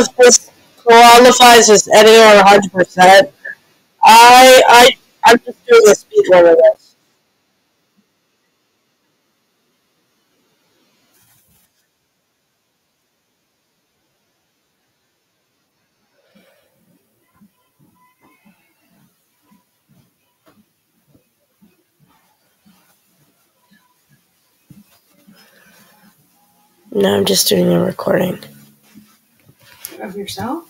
if this qualifies as editing or 100%. I, I, I'm just doing a speed run of this. No, I'm just doing a recording. Yourself?